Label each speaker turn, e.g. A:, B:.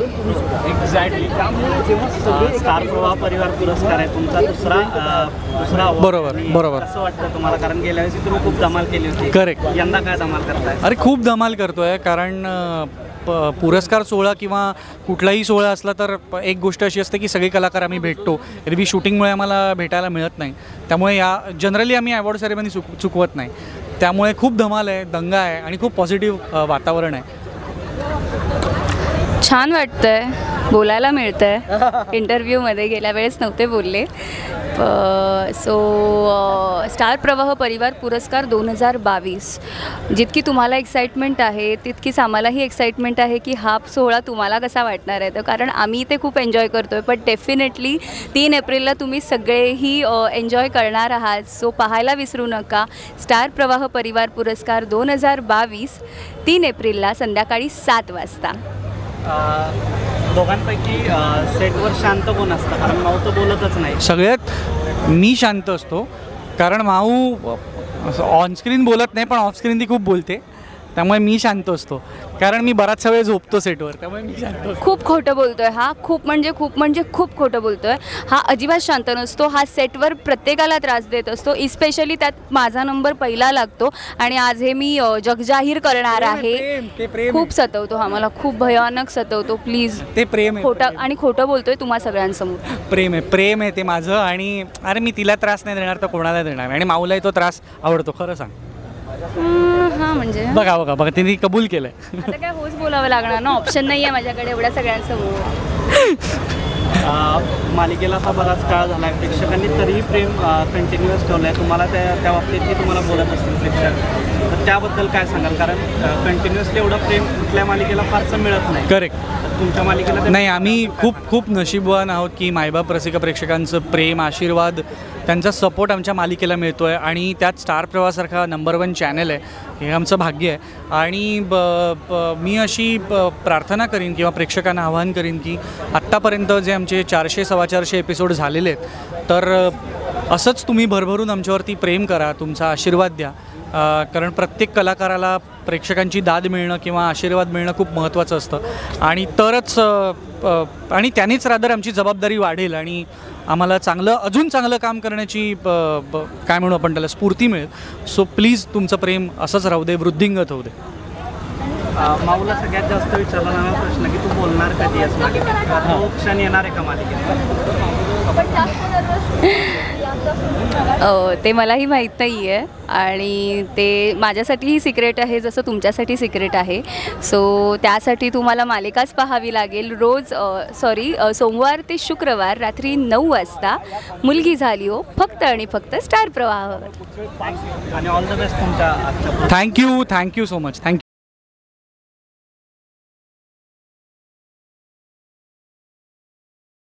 A: Exactly त्यामुळे star प्रवाह परिवार पुरस्कार आहे तुमचा दुसरा अ, दुसरा award.
B: बरोबर,
A: आणि
B: बरोबर.
A: कसं वाटतं तुम्हाला कारण गेल्या वेळेस तुम्ही खूप धमाल केली होती.
B: Correct.
A: यंदा काय धमाल करताय?
B: अरे खूप धमाल करतोय कारण प- पुरस्कार सोहळा किंवा कुठलाही सोहळा असला तर प- एक गोष्ट अशी असते की सगळे कलाकार आम्ही भेटतो. एरवी शूटिंगमुळे आम्हाला भेटायला मिळत नाही. त्यामुळे या जनरली आम्ही अवॉर्ड सेरेमनी चुक चुकवत नाही. त्यामुळे खूप धमाल आहे दंगा आहे आणि खूप पॉझिटिव्ह वातावरण आहे.
C: छान वाटतंय. बोलायला मिळतंय. इंटरव्ह्यूमध्ये गेल्या वेळेस नव्हते बोलले. सो स्टार प्रवाह परिवार पुरस्कार दोन हज़ार बावीस. जितकी तुम्हाला एक्साइटमेंट आहे तितकीच आम्हालाही एक्साइटमेंट आहे की हा सोहळा तुम्हाला कसा वाटणार आहे. तर कारण आम्ही ते खूप एन्जॉय करतो आहे पण डेफिनेटली तीन एप्रिलला तुम्ही सगळेही एन्जॉय करणार आहात. सो पाहायला विसरू नका. स्टार प्रवाह परिवार पुरस्कार दोन हज़ार बावीस तीन एप्रिलला संध्याकाळी सात वाजता.
A: दोघांपैकी सेटवर शांत कोण असतं? कारण माऊ तर बोलतच नाही.
B: सगळ्यात मी शांत असतो. कारण माऊ ऑनस्क्रीन बोलत नाही पण ऑफस्क्रीन ती खूप बोलते. त्यामुळे मी शांत असतो. कारण मी बराचसा वेळ झोपतो सेटवर त्यामुळे मी शांत
C: खूप खोटं बोलतोय हा. खूप म्हणजे खूप म्हणजे खूप खोटं बोलतोय. हा अजिबात शांत नसतो. हा सेटवर प्रत्येकाला त्रास देत असतो. इस्पेशली त्यात माझा नंबर पहिला लागतो आणि आज हे मी जगजाहीर करणार आहे. खूप सतवतो हा मला. खूप भयानक सतवतो. प्लीज
B: ते प्रेम
C: खोटं आणि खोटं बोलतोय तुम्हा सगळ्यांसमोर.
B: प्रेम आहे प्रेम आहे ते माझं आणि अरे मी तिला त्रास नाही देणार तर कोणाला देणार आणि माऊलाही तो त्रास आवडतो. खरं सांग.
C: हां हां म्हणजे?
B: बघा बघा बघा तिने कबूल केलंय.
C: आता काय होच बोलावं लागणार ना? ऑप्शन नाही आहे माझ्याकडे एवढ्या सगळ्यांसमोर.
A: मालिकेला आता बराच काळ झाला आहे प्रेक्षकांनी तरीही प्रेम कंटिन्युअस ठेवलं आहे तुम्हाला त्या त्या बाबतीतही तुम्हाला बोलत असतील प्रेक्षक. तर त्याबद्दल काय सांगाल? कारण कंटिन्युअसली एवढं प्रेम कुठल्या मालिकेला फारसं मिळत नाही.
B: करेक्ट
A: तुमच्या मालिकेला
B: नाही आम्ही खूप खूप नशीबवान आहोत की मायबाप रसिका प्रेक्षकांचं प्रेम आशीर्वाद त्यांचा सपोर्ट आमच्या मालिकेला मिळतो आहे आणि त्यात स्टार प्रवासारखा नंबर वन चॅनल आहे. हे आमचं भाग्य आहे. आणि ब, मी अशी प्रार्थना करीन किंवा प्रेक्षकांना आवाहन करीन की आत्तापर्यंत जे आमचे चारशे सव्वा चारशे एपिसोड झालेले आहेत तर असंच तुम्ही भरभरून आमच्यावरती प्रेम करा तुमचा आशीर्वाद द्या. कारण प्रत्येक कलाकाराला प्रेक्षकांची दाद मिळणं किंवा आशीर्वाद मिळणं खूप महत्त्वाचं असतं. आणि तरच आणि त्यानेच रादर आमची जबाबदारी वाढेल आणि आम्हाला चांगलं अजून चांगलं काम करण्याची ब, ब, काय म्हणू आपण त्याला स्फूर्ती मिळेल. सो प्लीज तुमचं प्रेम असंच राहू दे वृद्धिंगत होऊ दे.
A: माऊला सगळ्यात जास्त विचारला जाणारा प्रश्न की तू बोलणार कधी तो क्षण येणार आहे का मालिकेत
C: अ, ते मलाही माहीत नाही आहे आणि ते माझ्यासाठीही सिक्रेट आहे जसं तुमच्यासाठी सिक्रेट आहे. सो त्यासाठी तुम्हाला मालिकाच पाहावी लागेल. रोज सॉरी सोमवार ते शुक्रवार रात्री नऊ वाजता मुलगी झाली हो फक्त आणि फक्त स्टार प्रवाहावर.
A: आणि ऑल द बेस्ट तुमच्या आजच्या
B: thank you thank you so much thank you